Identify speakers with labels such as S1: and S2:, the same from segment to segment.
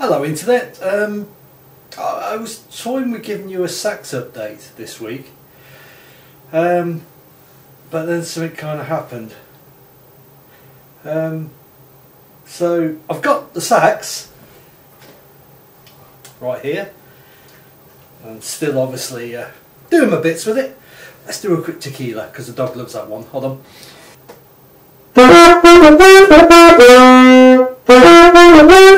S1: Hello Internet. Um, I, I was toying with giving you a sax update this week, um, but then something kind of happened. Um, so I've got the sax right here, and still obviously uh, doing my bits with it. Let's do a quick tequila because the dog loves that one. Hold on.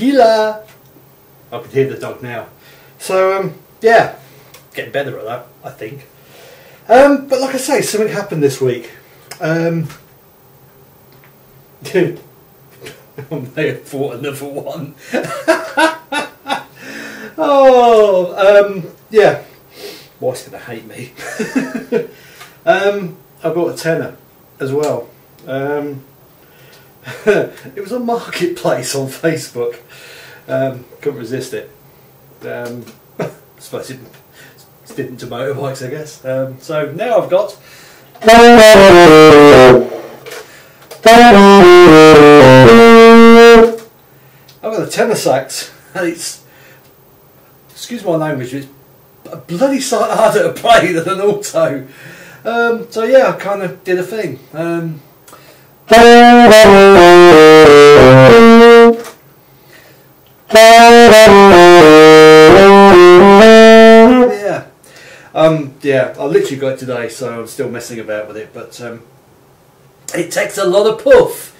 S1: Tequila! I can hear the dog now. So, um, yeah, getting better at that, I think. Um, but like I say, something happened this week. Um, I may have fought another one. oh, um, yeah. Wife's going to hate me. um, I bought a tenor as well. Um, it was on Marketplace on Facebook. Um, couldn't resist it. Um, suppose it, different to motorbikes, I guess. Um, so now I've got. I've got a tenor sax, and it's. Excuse my language, it's a bloody sight harder to play than an alto. Um, so yeah, I kind of did a thing. Um, yeah. Um, yeah, I literally got it today, so I'm still messing about with it, but um, it takes a lot of puff.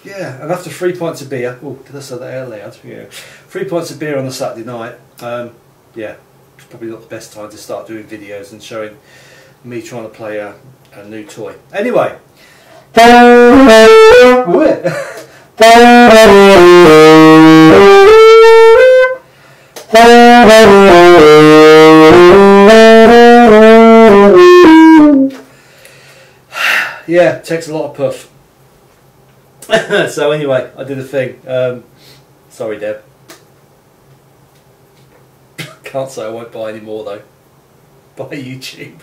S1: yeah, and after three pints of beer, oh, did I say that out loud? Yeah, three pints of beer on a Saturday night. Um, yeah, it's probably not the best time to start doing videos and showing me trying to play a, a new toy. Anyway. yeah, takes a lot of puff. so anyway, I did a thing. Um, sorry, Deb. Can't say I won't buy any more though. Bye YouTube.